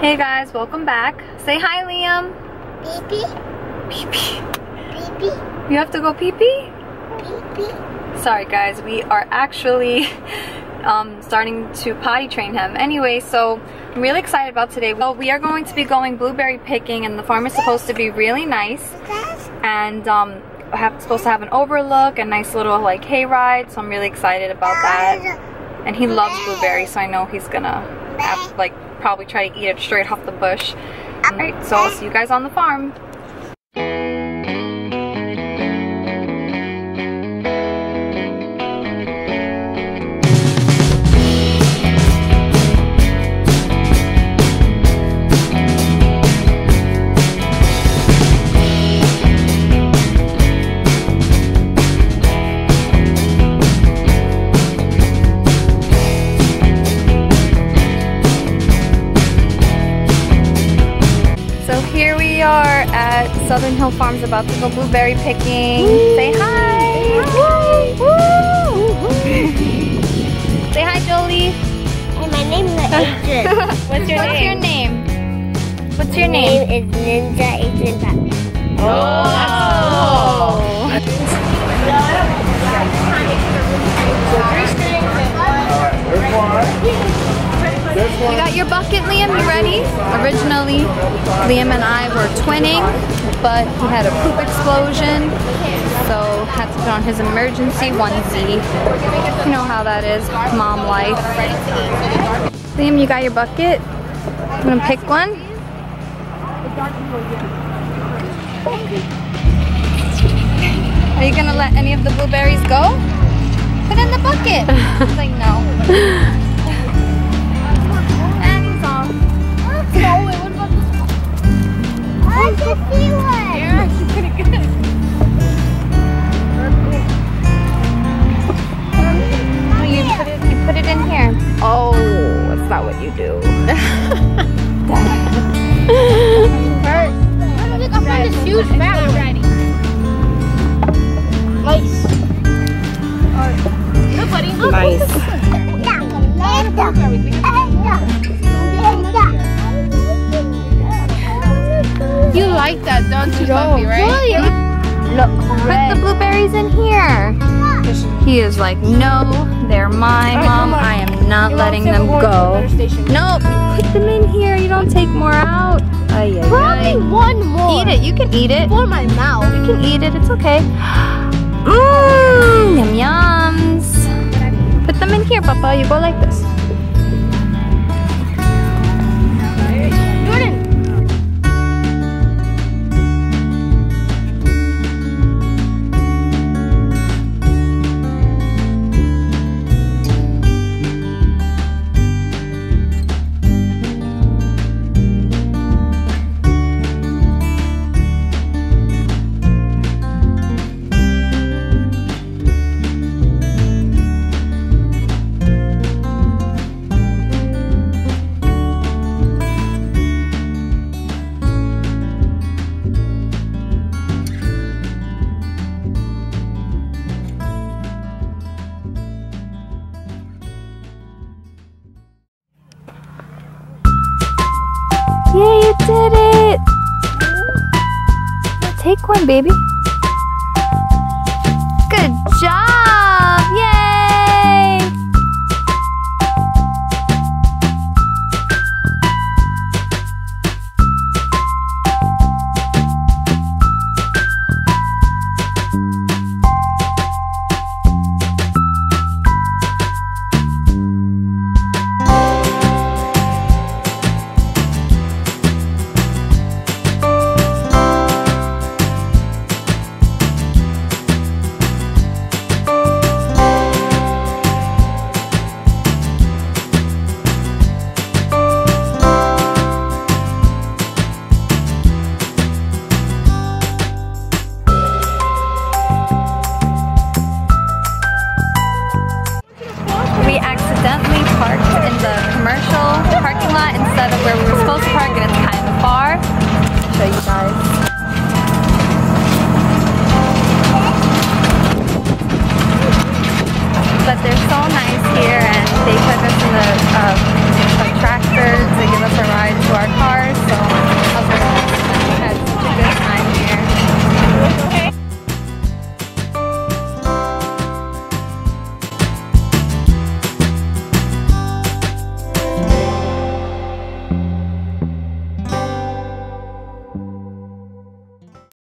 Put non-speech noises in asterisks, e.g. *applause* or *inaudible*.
Hey guys, welcome back. Say hi, Liam. Pee Pee pee. pee. Pee pee. You have to go pee pee? pee. Pee Sorry guys, we are actually um, starting to potty train him. Anyway, so I'm really excited about today. Well, we are going to be going blueberry picking and the farm is supposed to be really nice and um, have, supposed to have an overlook, a nice little like hay ride, so I'm really excited about that. And he loves blueberries, so I know he's gonna have, like probably try to eat it straight off the bush. Alright, so I'll see you guys on the farm. So here we are at Southern Hill Farms about to go blueberry picking. Say hi! Say hi, Jolie. Hey, my name is *laughs* Adrian. What's your What's your name? What's your My name? name is Ninja Adrian. Oh, You got your bucket, Liam? You ready? Originally, Liam and I were twinning, but he had a poop explosion, so had to put on his emergency onesie. You know how that is, mom life. Liam, you got your bucket? You wanna pick one? Are you gonna let any of the blueberries go? Put in the bucket. *laughs* He's like, no. That's not what you do. Look, I found this huge mountain already. Nice. Look, buddy. Nice. You like that, don't you, puppy, right? Look, put the blueberries in here. He is like, no, they're mine, mom. I am not letting them go. Nope, put them in here. You don't take more out. Ay, ay, Probably ay. one more. Eat it. You can eat it. For my mouth. You can eat it. It's okay. Mmm, yum yums. Put them in here, Papa. You go like this. Did it! Take one, baby. Good job! Parked in the commercial parking lot instead of where we were supposed to park and it's kind of far. Show you guys.